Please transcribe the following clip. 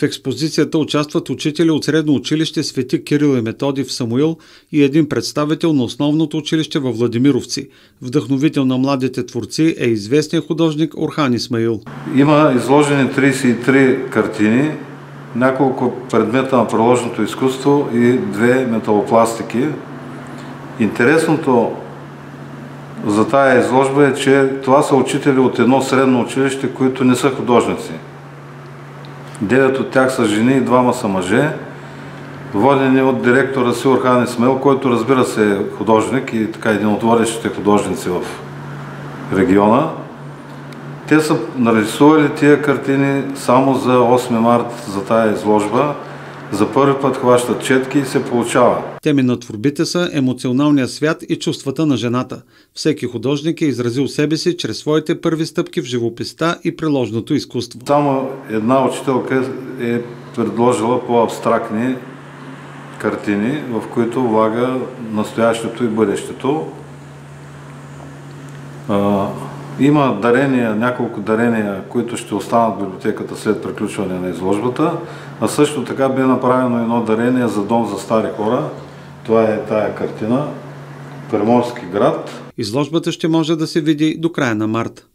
В експозицията участват учители от средно училище Свети Кирил и Методи в Самуил и един представител на основното училище във Владимировци. Вдъхновител на младите творци е известният художник Орхан Исмаил. Има изложени 33 картини, няколко предмета на приложното изкуство и две металопластики. Интересното за тая изложба е, че това са учители от едно средно училище, които не са художници. Девет от тях са жени и двама са мъже, водени от директора си Орхан Исмел, който разбира се е художник и така един от водещите художници в региона. Те са нарисували тия картини само за 8 март за тая изложба. За първи път хващат четки и се получава. Теми на творбите са емоционалния свят и чувствата на жената. Всеки художник е изразил себе си чрез своите първи стъпки в живописта и приложното изкуство. Само една учителка е предложила по-абстрактни картини, в които влага настоящето и бъдещето. Има дарения, няколко дарения, които ще останат в библиотеката след приключване на изложбата, а също така бе направено едно дарение за дом за стари хора. Това е тая картина. Приморски град. Изложбата ще може да се види до края на март.